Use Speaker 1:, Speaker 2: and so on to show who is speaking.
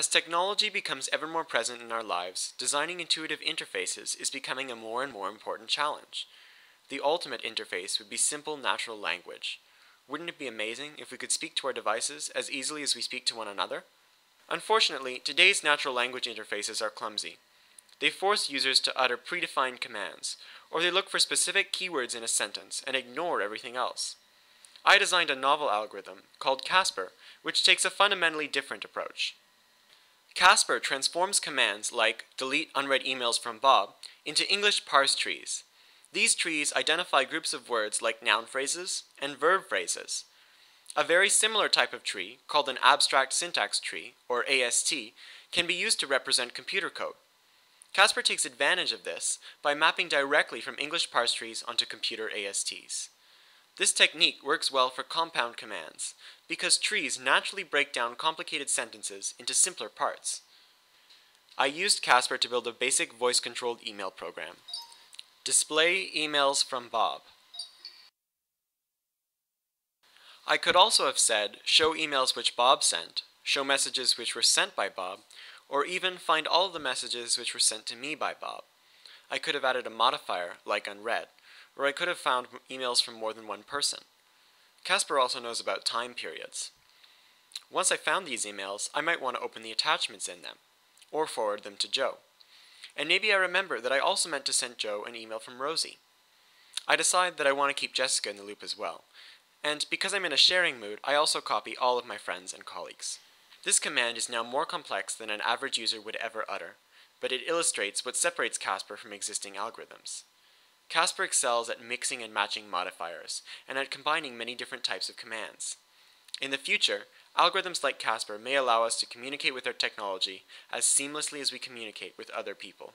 Speaker 1: As technology becomes ever more present in our lives, designing intuitive interfaces is becoming a more and more important challenge. The ultimate interface would be simple natural language. Wouldn't it be amazing if we could speak to our devices as easily as we speak to one another? Unfortunately, today's natural language interfaces are clumsy. They force users to utter predefined commands, or they look for specific keywords in a sentence and ignore everything else. I designed a novel algorithm called Caspar, which takes a fundamentally different approach. Caspar transforms commands like delete unread emails from Bob into English parse trees. These trees identify groups of words like noun phrases and verb phrases. A very similar type of tree, called an abstract syntax tree, or AST, can be used to represent computer code. Caspar takes advantage of this by mapping directly from English parse trees onto computer ASTs. This technique works well for compound commands, because trees naturally break down complicated sentences into simpler parts. I used Caspar to build a basic voice-controlled email program. Display emails from Bob. I could also have said, show emails which Bob sent, show messages which were sent by Bob, or even find all the messages which were sent to me by Bob. I could have added a modifier, like unread, or I could have found emails from more than one person. Caspar also knows about time periods. Once I found these emails, I might want to open the attachments in them, or forward them to Joe. And maybe I remember that I also meant to send Joe an email from Rosie. I decide that I want to keep Jessica in the loop as well, and because I'm in a sharing mood, I also copy all of my friends and colleagues. This command is now more complex than an average user would ever utter, but it illustrates what separates Caspar from existing algorithms. Caspar excels at mixing and matching modifiers, and at combining many different types of commands. In the future, algorithms like Caspar may allow us to communicate with our technology as seamlessly as we communicate with other people.